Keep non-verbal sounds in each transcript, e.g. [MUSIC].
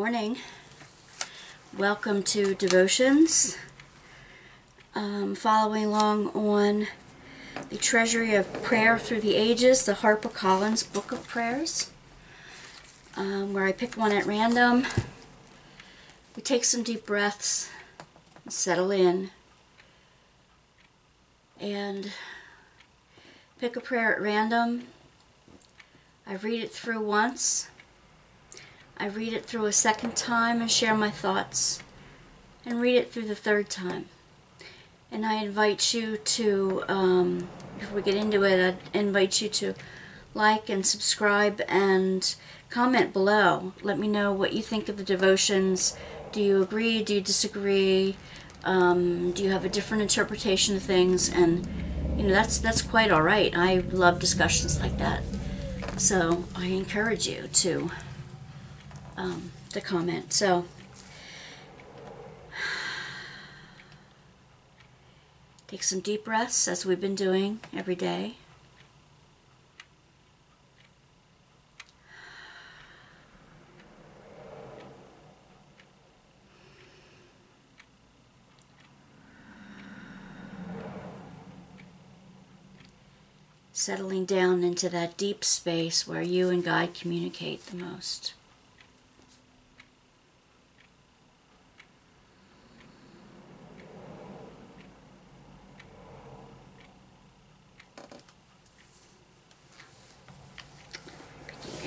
morning. Welcome to Devotions. Um, following along on the Treasury of Prayer Through the Ages, the HarperCollins Book of Prayers, um, where I pick one at random. We take some deep breaths, settle in, and pick a prayer at random. I read it through once I read it through a second time and share my thoughts, and read it through the third time. And I invite you to, um, before we get into it, I invite you to like and subscribe and comment below. Let me know what you think of the devotions. Do you agree? Do you disagree? Um, do you have a different interpretation of things? And you know that's that's quite all right. I love discussions like that. So I encourage you to um, to comment. So, take some deep breaths as we've been doing every day. settling down into that deep space where you and God communicate the most.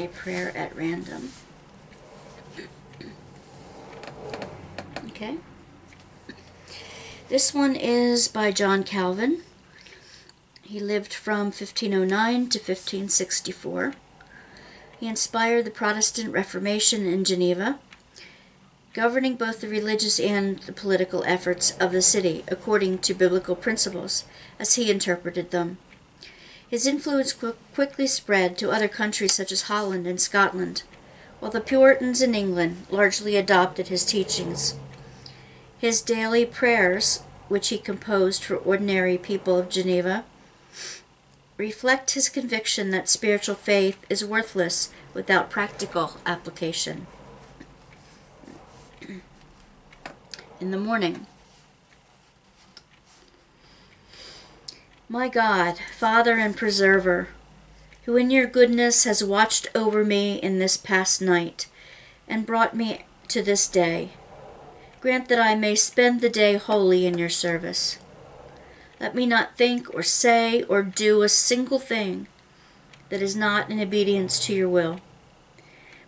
a prayer at random. Okay. This one is by John Calvin. He lived from 1509 to 1564. He inspired the Protestant Reformation in Geneva, governing both the religious and the political efforts of the city according to biblical principles as he interpreted them. His influence qu quickly spread to other countries such as Holland and Scotland, while the Puritans in England largely adopted his teachings. His daily prayers, which he composed for ordinary people of Geneva, reflect his conviction that spiritual faith is worthless without practical application. [CLEARS THROAT] In the morning, My God, Father and Preserver, who in your goodness has watched over me in this past night and brought me to this day, grant that I may spend the day wholly in your service. Let me not think or say or do a single thing that is not in obedience to your will,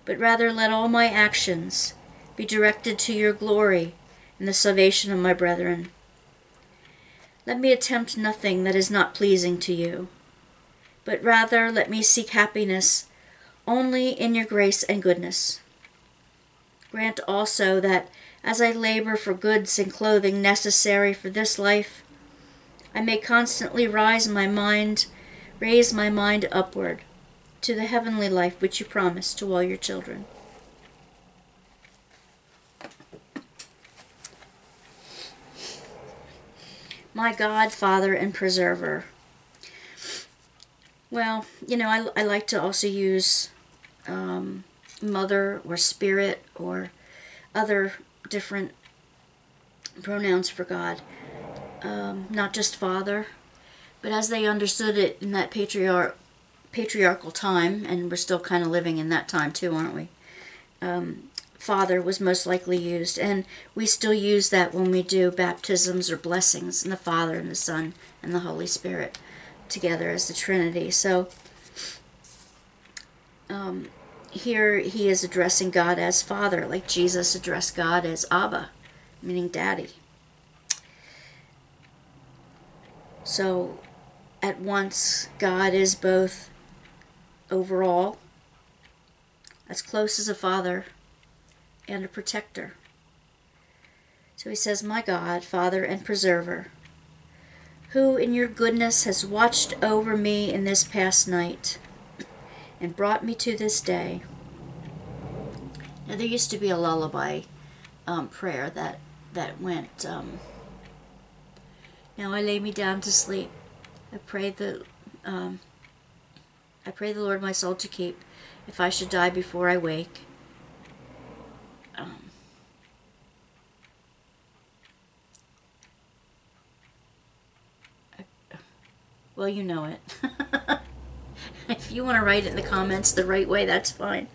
but rather let all my actions be directed to your glory and the salvation of my brethren. Let me attempt nothing that is not pleasing to you, but rather let me seek happiness only in your grace and goodness. Grant also that as I labor for goods and clothing necessary for this life, I may constantly rise my mind, raise my mind upward to the heavenly life which you promise to all your children. My God, Father, and Preserver. Well, you know, I, I like to also use um, Mother or Spirit or other different pronouns for God. Um, not just Father, but as they understood it in that patriarch, patriarchal time, and we're still kind of living in that time too, aren't we? Um, Father was most likely used, and we still use that when we do baptisms or blessings, and the Father and the Son and the Holy Spirit together as the Trinity. So um, here he is addressing God as Father, like Jesus addressed God as Abba, meaning Daddy. So at once, God is both overall, as close as a father and a protector. So he says, My God, Father and Preserver, who in your goodness has watched over me in this past night and brought me to this day. Now, there used to be a lullaby um, prayer that, that went, um, Now I lay me down to sleep. I pray the, um, I pray the Lord my soul to keep, if I should die before I wake. Um, well, you know it. [LAUGHS] if you want to write it in the comments the right way, that's fine.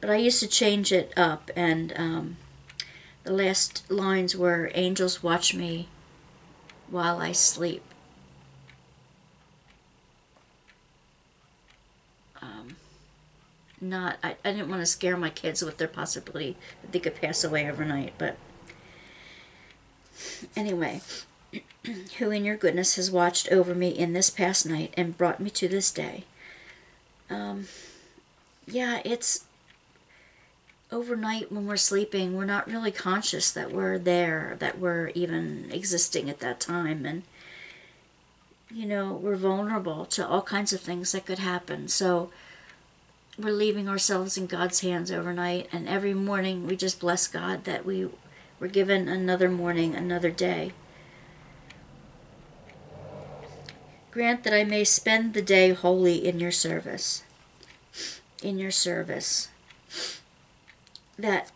But I used to change it up, and um, the last lines were Angels watch me while I sleep. Um, not, I, I didn't want to scare my kids with their possibility that they could pass away overnight, but anyway, [CLEARS THROAT] who in your goodness has watched over me in this past night and brought me to this day. Um, yeah, it's overnight when we're sleeping, we're not really conscious that we're there, that we're even existing at that time. And, you know, we're vulnerable to all kinds of things that could happen. So we're leaving ourselves in God's hands overnight. And every morning we just bless God that we were given another morning, another day. Grant that I may spend the day wholly in your service. In your service that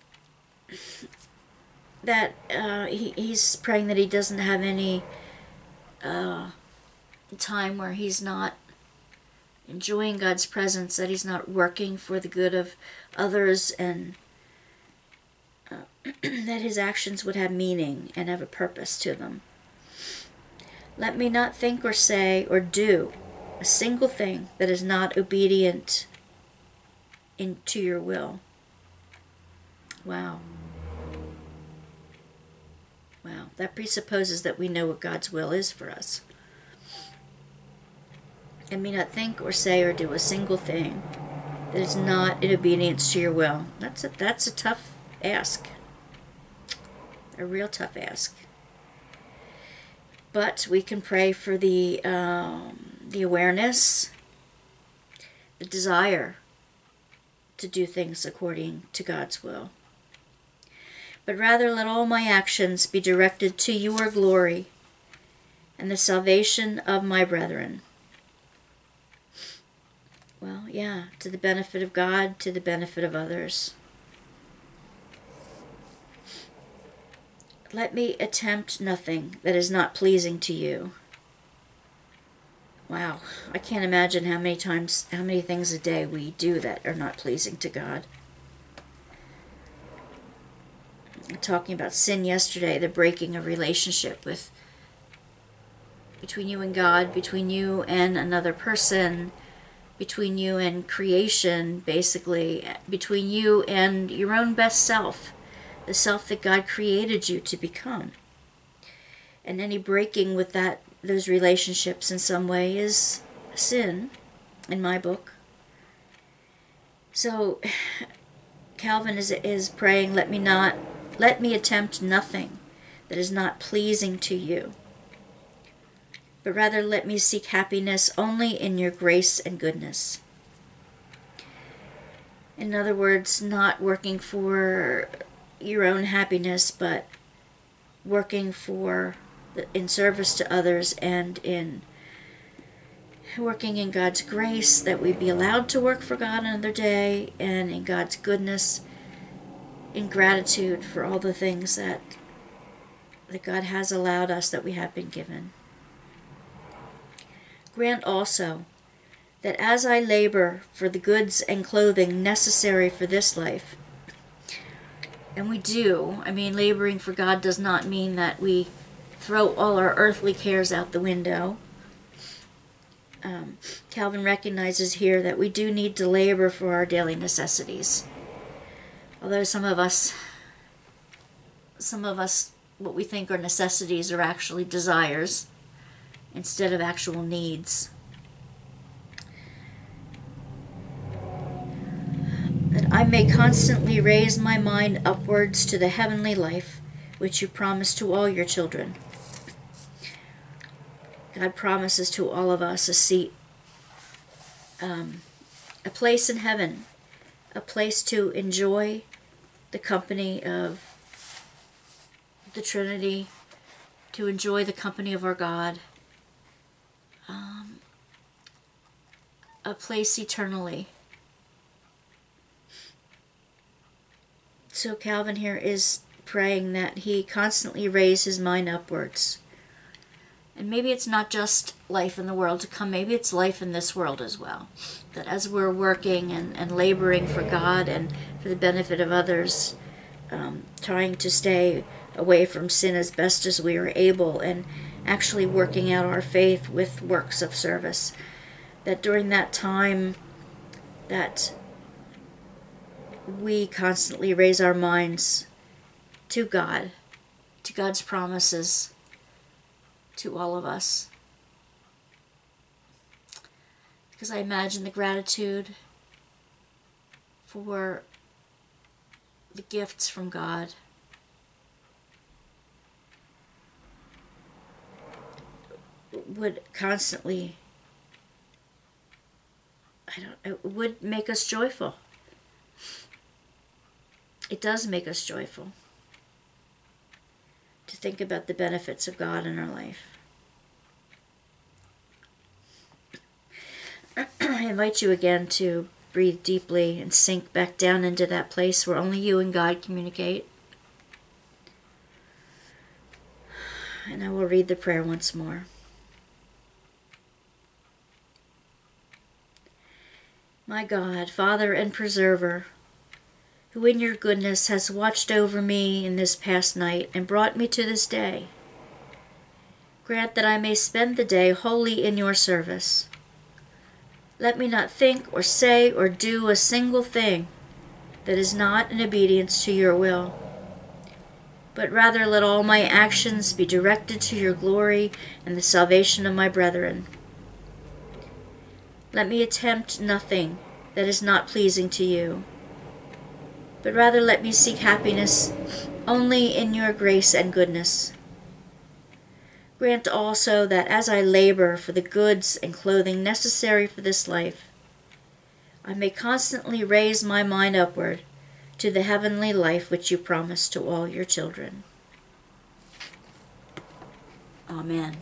that uh, he, he's praying that he doesn't have any uh, time where he's not enjoying God's presence, that he's not working for the good of others, and uh, [CLEARS THROAT] that his actions would have meaning and have a purpose to them. Let me not think or say or do a single thing that is not obedient in, to your will. Wow. Wow. That presupposes that we know what God's will is for us. And may not think or say or do a single thing that is not in obedience to your will. That's a, that's a tough ask. A real tough ask. But we can pray for the um, the awareness, the desire to do things according to God's will but rather let all my actions be directed to your glory and the salvation of my brethren. Well, yeah, to the benefit of God, to the benefit of others. Let me attempt nothing that is not pleasing to you. Wow, I can't imagine how many times, how many things a day we do that are not pleasing to God talking about sin yesterday, the breaking of relationship with between you and God, between you and another person, between you and creation, basically, between you and your own best self, the self that God created you to become. And any breaking with that those relationships in some way is sin in my book. So [SIGHS] Calvin is is praying, let me not let me attempt nothing that is not pleasing to you, but rather let me seek happiness only in your grace and goodness. In other words, not working for your own happiness, but working for in service to others and in working in God's grace that we be allowed to work for God another day and in God's goodness in gratitude for all the things that that God has allowed us that we have been given. Grant also that as I labor for the goods and clothing necessary for this life, and we do, I mean, laboring for God does not mean that we throw all our earthly cares out the window. Um, Calvin recognizes here that we do need to labor for our daily necessities. Although some of us, some of us, what we think are necessities are actually desires instead of actual needs. That I may constantly raise my mind upwards to the heavenly life which you promise to all your children. God promises to all of us a seat, um, a place in heaven, a place to enjoy the company of the Trinity, to enjoy the company of our God, um, a place eternally. so Calvin here is praying that he constantly raise his mind upwards. And maybe it's not just life in the world to come, maybe it's life in this world as well. That as we're working and, and laboring for God and for the benefit of others, um, trying to stay away from sin as best as we are able and actually working out our faith with works of service, that during that time, that we constantly raise our minds to God, to God's promises to all of us. Because I imagine the gratitude for the gifts from God. Would constantly I don't it would make us joyful. It does make us joyful to think about the benefits of God in our life. [CLEARS THROAT] I invite you again to breathe deeply and sink back down into that place where only you and God communicate. And I will read the prayer once more. My God, Father and Preserver, who in your goodness has watched over me in this past night and brought me to this day. Grant that I may spend the day wholly in your service. Let me not think or say or do a single thing that is not in obedience to your will, but rather let all my actions be directed to your glory and the salvation of my brethren. Let me attempt nothing that is not pleasing to you but rather let me seek happiness only in your grace and goodness. Grant also that as I labor for the goods and clothing necessary for this life, I may constantly raise my mind upward to the heavenly life which you promise to all your children. Amen.